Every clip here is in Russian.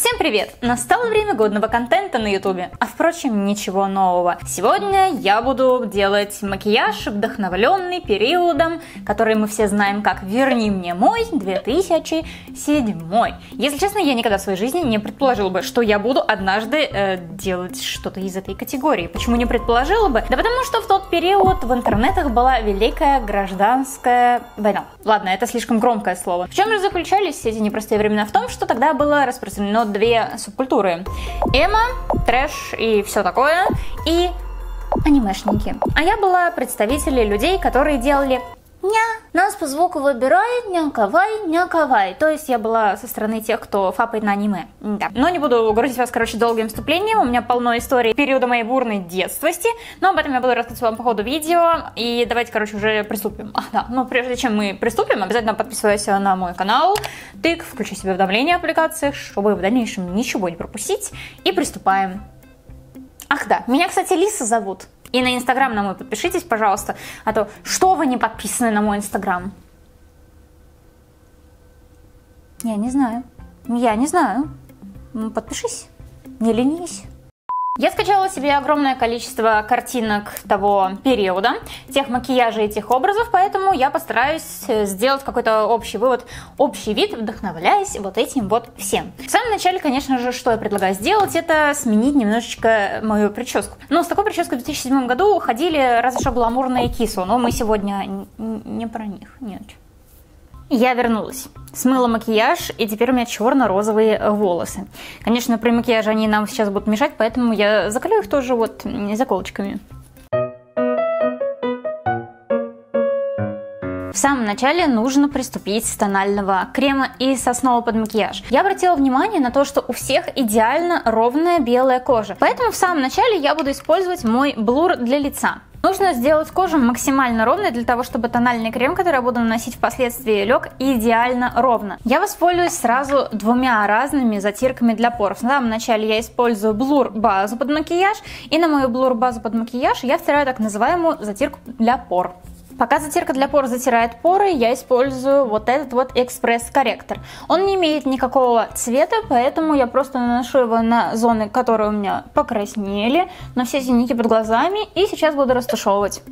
Всем привет! Настало время годного контента на ютубе, а впрочем ничего нового. Сегодня я буду делать макияж, вдохновленный периодом, который мы все знаем как «Верни мне мой 2007». Если честно, я никогда в своей жизни не предположила бы, что я буду однажды э, делать что-то из этой категории. Почему не предположила бы? Да потому что в тот период в интернетах была великая гражданская война. Ладно, это слишком громкое слово. В чем же заключались эти непростые времена? В том, что тогда было распространено две субкультуры. Эмо, трэш и все такое, и анимешники. А я была представителем людей, которые делали Ня. Нас по звуку выбирает някавай, някавай. То есть я была со стороны тех, кто фапает на аниме. Да. Но не буду грузить вас, короче, долгим вступлением. У меня полно историй периода моей бурной детствости. Но об этом я буду рассказывать вам по ходу видео. И давайте, короче, уже приступим. А, да. Но прежде чем мы приступим, обязательно подписывайся на мой канал. Тык, включи себе уведомления о аппликациях, чтобы в дальнейшем ничего не пропустить. И приступаем. Ах да, меня, кстати, Лиса зовут. И на Инстаграм на мой подпишитесь, пожалуйста. А то что вы не подписаны на мой Инстаграм? Я не знаю. Я не знаю. Ну, подпишись. Не ленись. Я скачала себе огромное количество картинок того периода, тех макияжей и тех образов, поэтому я постараюсь э, сделать какой-то общий вывод, общий вид, вдохновляясь вот этим вот всем. В самом начале, конечно же, что я предлагаю сделать, это сменить немножечко мою прическу. Ну, с такой прической в 2007 году ходили разве что гламурные кису, но мы сегодня не про них, нет. Я вернулась. Смыла макияж, и теперь у меня черно-розовые волосы. Конечно, при макияже они нам сейчас будут мешать, поэтому я заколю их тоже вот заколочками. В самом начале нужно приступить с тонального крема и с основы под макияж. Я обратила внимание на то, что у всех идеально ровная белая кожа. Поэтому в самом начале я буду использовать мой блур для лица. Нужно сделать кожу максимально ровной для того, чтобы тональный крем, который я буду наносить впоследствии, лег идеально ровно. Я воспользуюсь сразу двумя разными затирками для поров. В самом начале я использую блур базу под макияж, и на мою блур базу под макияж я втираю так называемую затирку для пор. Пока затирка для пор затирает поры, я использую вот этот вот экспресс-корректор. Он не имеет никакого цвета, поэтому я просто наношу его на зоны, которые у меня покраснели, на все синяки под глазами, и сейчас буду растушевывать.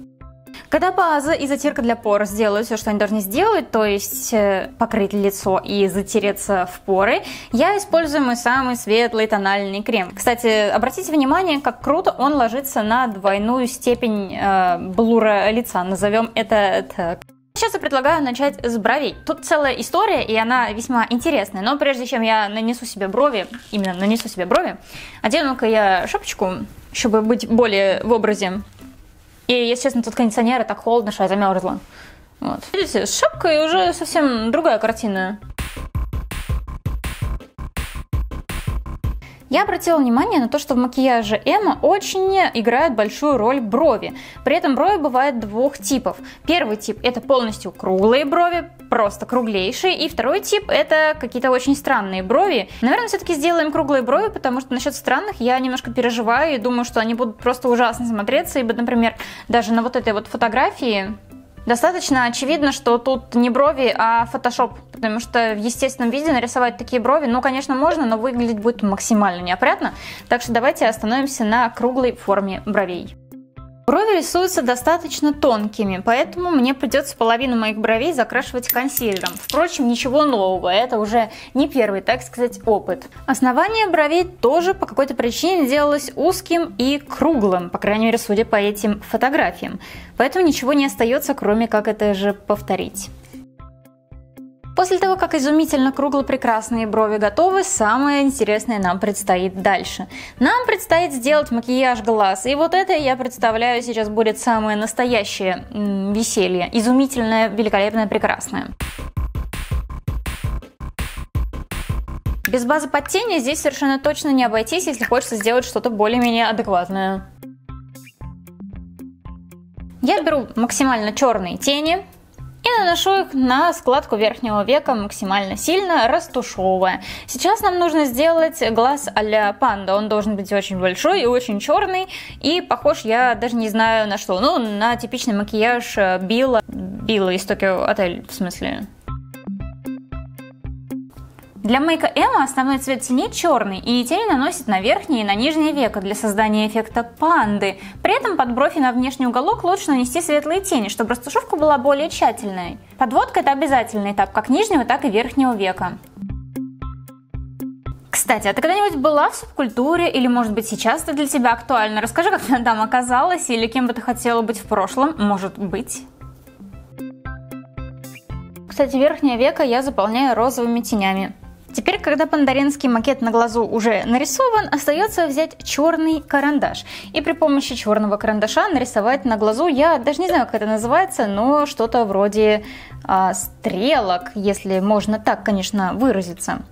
Когда база и затирка для пор сделают все, что они должны сделать, то есть э, покрыть лицо и затереться в поры, я использую мой самый светлый тональный крем. Кстати, обратите внимание, как круто он ложится на двойную степень э, блура лица, назовем это так. Сейчас я предлагаю начать с бровей. Тут целая история, и она весьма интересная. Но прежде чем я нанесу себе брови, именно нанесу себе брови, одену-ка я шапочку, чтобы быть более в образе и, если честно, тут кондиционеры так холодно, что я замерзла. Вот. Видите, с шапкой уже совсем другая картина. Я обратила внимание на то, что в макияже Эмма очень играют большую роль брови. При этом брови бывают двух типов. Первый тип это полностью круглые брови, просто круглейшие. И второй тип это какие-то очень странные брови. Наверное, все-таки сделаем круглые брови, потому что насчет странных я немножко переживаю и думаю, что они будут просто ужасно смотреться. Ибо, например, даже на вот этой вот фотографии Достаточно очевидно, что тут не брови, а фотошоп, потому что в естественном виде нарисовать такие брови, ну, конечно, можно, но выглядеть будет максимально неопрятно. Так что давайте остановимся на круглой форме бровей. Брови рисуются достаточно тонкими, поэтому мне придется половину моих бровей закрашивать консилером. Впрочем, ничего нового, это уже не первый, так сказать, опыт. Основание бровей тоже по какой-то причине делалось узким и круглым, по крайней мере, судя по этим фотографиям. Поэтому ничего не остается, кроме как это же повторить. После того, как изумительно кругло прекрасные брови готовы, самое интересное нам предстоит дальше. Нам предстоит сделать макияж глаз, и вот это, я представляю, сейчас будет самое настоящее м- веселье. Изумительное, великолепное, прекрасное. Без базы под тени здесь совершенно точно не обойтись, если хочется сделать что-то более-менее адекватное. Я беру максимально черные тени, и наношу их на складку верхнего века максимально сильно, растушевывая. Сейчас нам нужно сделать глаз а панда. Он должен быть очень большой и очень черный, и похож, я даже не знаю на что. Ну, на типичный макияж э, Билла. Билла из Токио Отель, в смысле. Для мейка Эмма основной цвет теней черный, и тени наносит на верхнее и на нижнее веко для создания эффекта панды. При этом под бровь и на внешний уголок лучше нанести светлые тени, чтобы растушевка была более тщательной. Подводка это обязательный этап как нижнего, так и верхнего века. Кстати, а ты когда-нибудь была в субкультуре или, может быть, сейчас это для тебя актуально? Расскажи, как ты там оказалась или кем бы ты хотела быть в прошлом, может быть. Кстати, верхнее веко я заполняю розовыми тенями. Теперь, когда пандаринский макет на глазу уже нарисован, остается взять черный карандаш. И при помощи черного карандаша нарисовать на глазу, я даже не знаю, как это называется, но что-то вроде а, стрелок, если можно так, конечно, выразиться.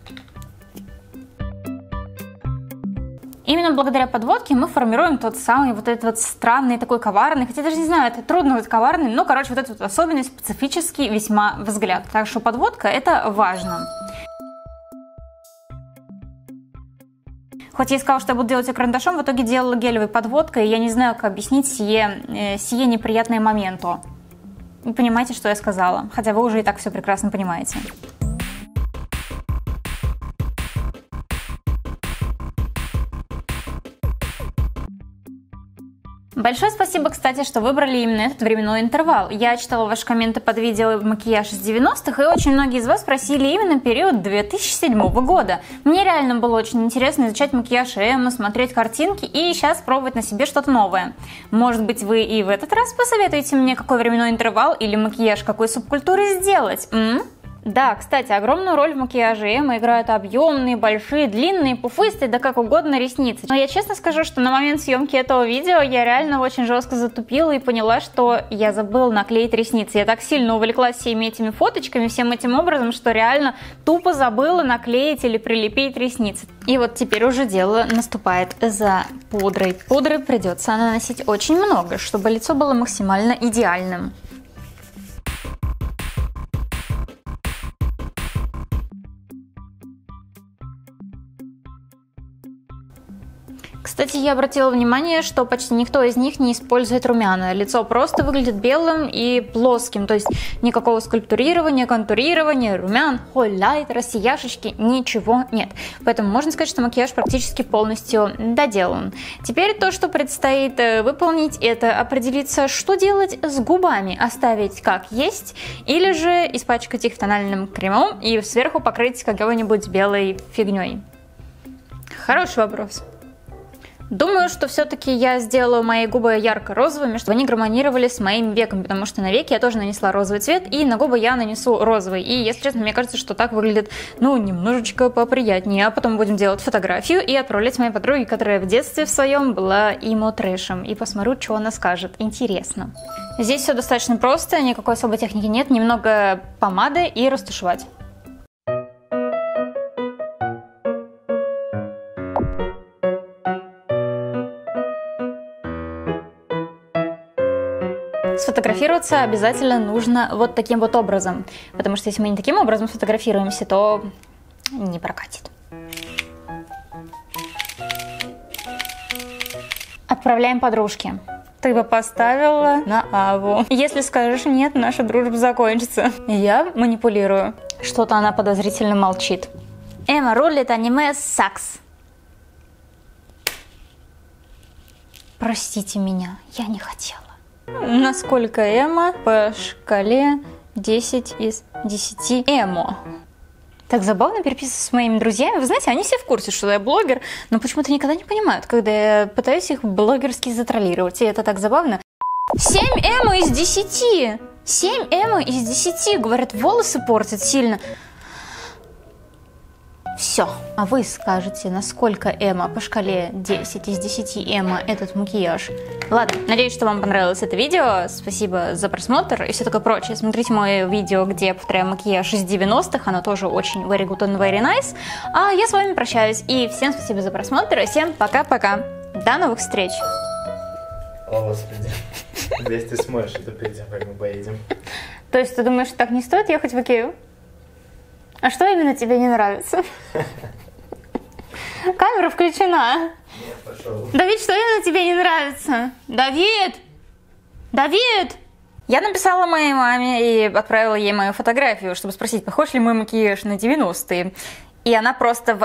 Именно благодаря подводке мы формируем тот самый вот этот вот странный такой коварный, хотя даже не знаю, это трудно быть коварный, но, короче, вот этот вот особенный, специфический весьма взгляд. Так что подводка это важно. Хоть я и сказала, что я буду делать ее карандашом, в итоге делала гелевой подводкой, я не знаю, как объяснить сие, э, сие неприятное моменту. Вы понимаете, что я сказала, хотя вы уже и так все прекрасно понимаете. Большое спасибо, кстати, что выбрали именно этот временной интервал. Я читала ваши комменты под видео макияж из 90-х, и очень многие из вас просили именно период 2007 года. Мне реально было очень интересно изучать макияж Эммы, смотреть картинки и сейчас пробовать на себе что-то новое. Может быть, вы и в этот раз посоветуете мне, какой временной интервал или макияж какой субкультуры сделать? М? Да, кстати, огромную роль в макияже Эмма играют объемные, большие, длинные, пуфыстые, да как угодно ресницы. Но я честно скажу, что на момент съемки этого видео я реально очень жестко затупила и поняла, что я забыла наклеить ресницы. Я так сильно увлеклась всеми этими фоточками, всем этим образом, что реально тупо забыла наклеить или прилепить ресницы. И вот теперь уже дело наступает за пудрой. Пудры придется наносить очень много, чтобы лицо было максимально идеальным. Кстати, я обратила внимание, что почти никто из них не использует румяна. Лицо просто выглядит белым и плоским, то есть никакого скульптурирования, контурирования, румян, хайлайтера, сияшечки, ничего нет. Поэтому можно сказать, что макияж практически полностью доделан. Теперь то, что предстоит э, выполнить, это определиться, что делать с губами. Оставить как есть, или же испачкать их тональным кремом и сверху покрыть какой-нибудь белой фигней. Хороший вопрос. Думаю, что все-таки я сделаю мои губы ярко-розовыми, чтобы они гармонировали с моим веком, потому что на веки я тоже нанесла розовый цвет, и на губы я нанесу розовый. И, если честно, мне кажется, что так выглядит, ну, немножечко поприятнее. А потом будем делать фотографию и отправлять моей подруге, которая в детстве в своем была имо-трэшем. И посмотрю, что она скажет. Интересно. Здесь все достаточно просто, никакой особой техники нет. Немного помады и растушевать. Сфотографироваться обязательно нужно вот таким вот образом, потому что если мы не таким образом сфотографируемся, то не прокатит. Отправляем подружке. Ты бы поставила на Аву. Если скажешь нет, наша дружба закончится. Я манипулирую. Что-то она подозрительно молчит. Эмма рулит аниме Сакс. Простите меня, я не хотела. Насколько Эмо по шкале 10 из 10 Эмо? Так забавно переписываться с моими друзьями. Вы знаете, они все в курсе, что я блогер, но почему-то никогда не понимают, когда я пытаюсь их блогерски затроллировать. И это так забавно. 7 эмо из 10! 7 эмо из 10! Говорят, волосы портят сильно. Все. А вы скажете, насколько Эма по шкале 10 из 10 Эма этот макияж. Ладно, надеюсь, что вам понравилось это видео. Спасибо за просмотр и все такое прочее. Смотрите мое видео, где я повторяю макияж из 90-х. Оно тоже очень very good and very nice. А я с вами прощаюсь. И всем спасибо за просмотр. И всем пока-пока. До новых встреч. О, Господи. Здесь ты сможешь это как мы поедем. То есть ты думаешь, что так не стоит ехать в Икею? А что именно тебе не нравится? Камера включена. Нет, пошел. Давид, что именно тебе не нравится? Давид! Давид! Я написала моей маме и отправила ей мою фотографию, чтобы спросить, похож ли мой макияж на 90-е. и она просто в